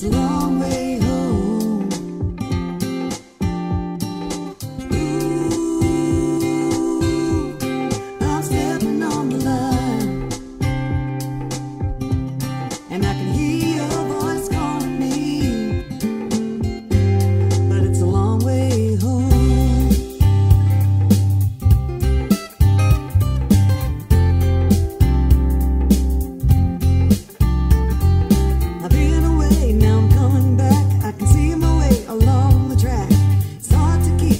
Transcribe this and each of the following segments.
It's a long way.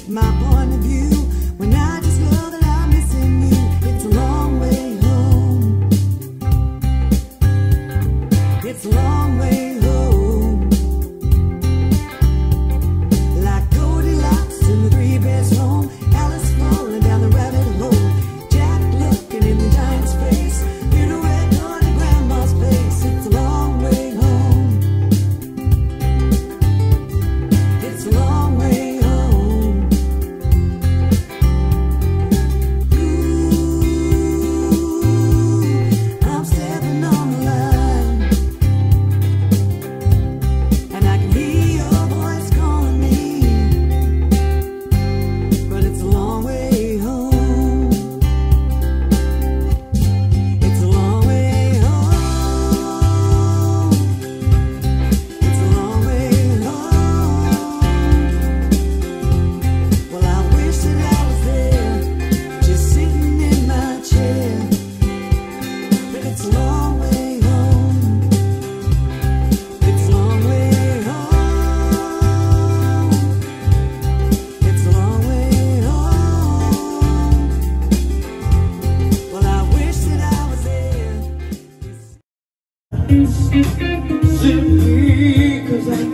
My point of view. When I that I'm missing you, it's a long way home. It's long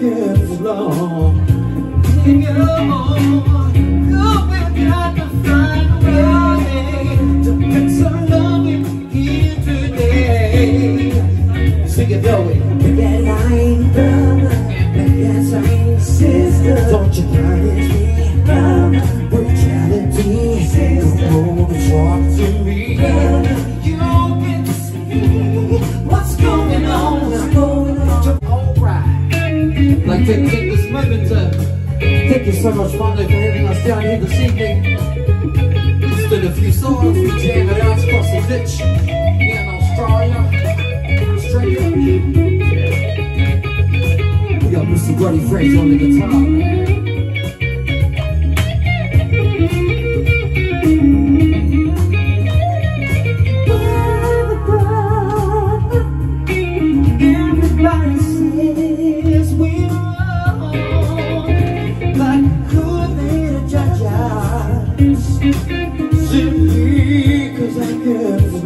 cause I kept so long. And you're you will got to take this moment to thank you so much, Mondo, for having us down here this evening. Just did a few songs, we jammed it out across the ditch here in Australia. Australia. We got Mr. Buddy Fraser on the guitar.